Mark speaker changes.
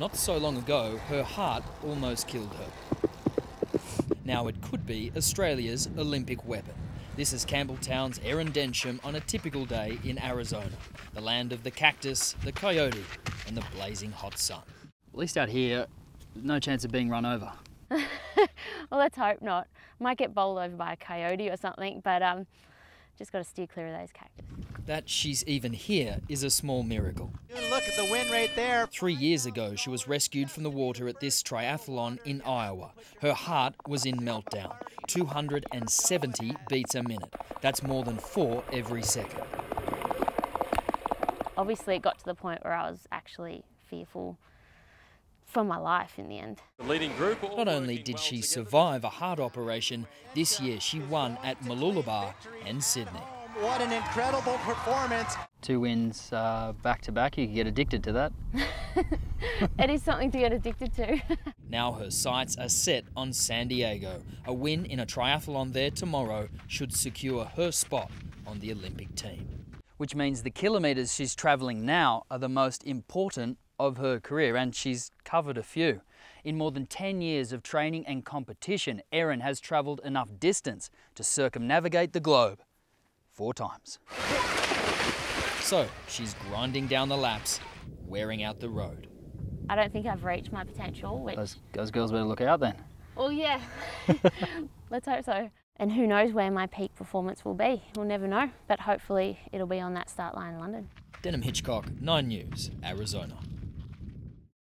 Speaker 1: Not so long ago, her heart almost killed her. Now it could be Australia's Olympic weapon. This is Campbelltown's Erin Densham on a typical day in Arizona, the land of the cactus, the coyote, and the blazing hot sun. At least out here, no chance of being run over.
Speaker 2: well, let's hope not. Might get bowled over by a coyote or something, but um, just got to steer clear of those cactus.
Speaker 1: That she's even here is a small miracle.
Speaker 3: Look at the wind right there.
Speaker 1: Three years ago, she was rescued from the water at this triathlon in Iowa. Her heart was in meltdown 270 beats a minute. That's more than four every second.
Speaker 2: Obviously, it got to the point where I was actually fearful for my life in the end.
Speaker 4: The leading group.
Speaker 1: Not only did
Speaker 4: well
Speaker 1: she
Speaker 4: together.
Speaker 1: survive a heart operation, this year she won at Mooloolaba and Sydney.
Speaker 3: What an incredible performance.
Speaker 1: Two wins uh, back to back, you could get addicted to that.
Speaker 2: it is something to get addicted to.
Speaker 1: Now her sights are set on San Diego. A win in a triathlon there tomorrow should secure her spot on the Olympic team. Which means the kilometres she's travelling now are the most important of her career, and she's covered a few. In more than 10 years of training and competition, Erin has travelled enough distance to circumnavigate the globe four times. So she's grinding down the laps, wearing out the road.
Speaker 2: I don't think I've reached my potential, which,
Speaker 1: Those, those girls better look out then.
Speaker 2: well, yeah, let's hope so. And who knows where my peak performance will be? We'll never know, but hopefully it'll be on that start line in London.
Speaker 1: Denham Hitchcock, 9 News, Arizona.